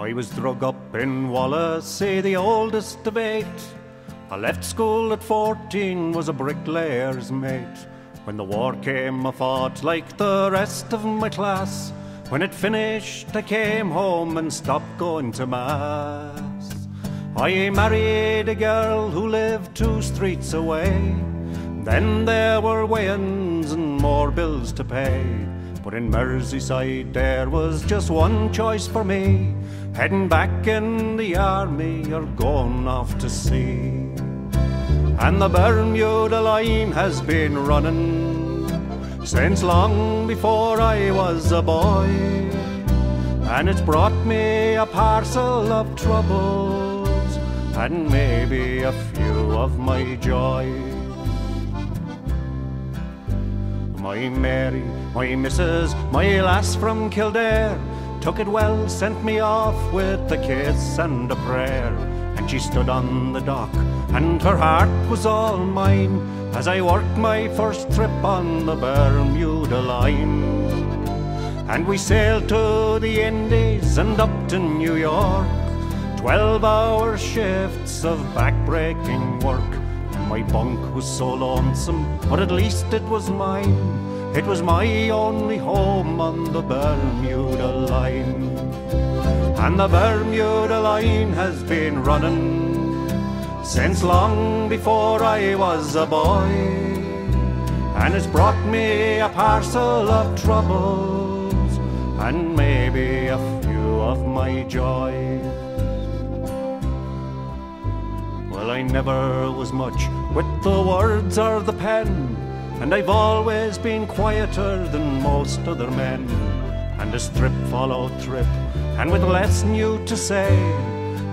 I was drug up in Wallasey, the oldest of eight. I left school at 14, was a bricklayer's mate. When the war came, I fought like the rest of my class. When it finished, I came home and stopped going to mass. I married a girl who lived two streets away. Then there were weigh-ins and more bills to pay. But in Merseyside there was just one choice for me Heading back in the army or going off to sea. And the Bermuda line has been running Since long before I was a boy. And it's brought me a parcel of troubles And maybe a few of my joy. My Mary, my missus, my lass from Kildare Took it well, sent me off with a kiss and a prayer. And she stood on the dock and her heart was all mine As I worked my first trip on the Bermuda line. And we sailed to the Indies and up to New York. Twelve hour shifts of back-breaking work. And my bunk was so lonesome, but at least it was mine. It was my only home on the Bermuda line. And the Bermuda line has been running since long before I was a boy. And it's brought me a parcel of troubles and maybe a few of my joys. Well, I never was much with the words or the pen, and I've always been quieter than most other men. And as trip followed trip, and with less new to say,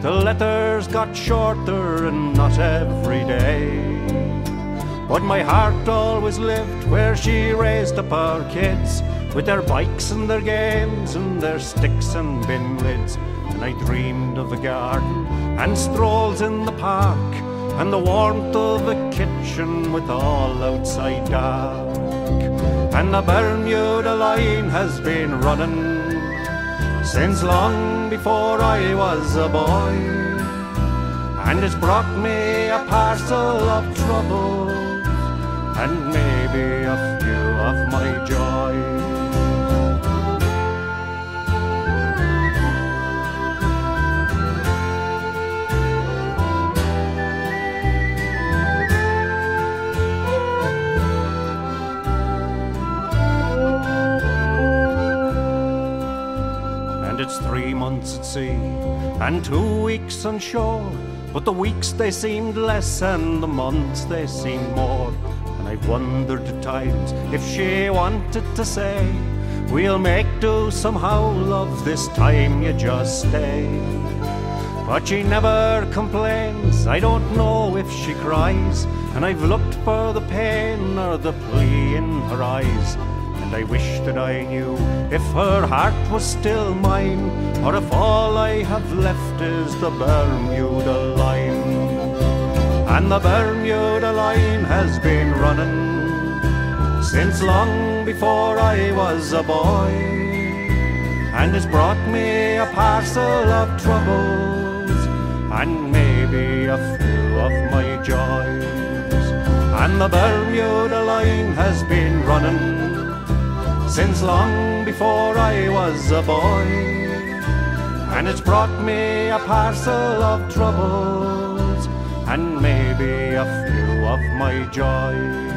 the letters got shorter and not every day. But my heart always lived where she raised up our kids, with their bikes and their games and their sticks and bin lids. And I dreamed of a garden and strolls in the park and the warmth of a kitchen with all outside dark. And the Bermuda line has been running since long before I was a boy. And it's brought me a parcel of trouble and maybe a few of my joy. it's three months at sea and two weeks on shore. But the weeks they seemed less and the months they seemed more. And I've wondered at times if she wanted to say, We'll make do somehow, love, this time you just stay. But she never complains, I don't know if she cries, and I've looked for the pain or the plea in her eyes and I wish that I knew if her heart was still mine, or if all I have left is the Bermuda line. And the Bermuda line has been running since long before I was a boy, and it's brought me a parcel of troubles and maybe a few of my joys. And the Bermuda line has been running since long before I was a boy. And it's brought me a parcel of troubles and maybe a few of my joys.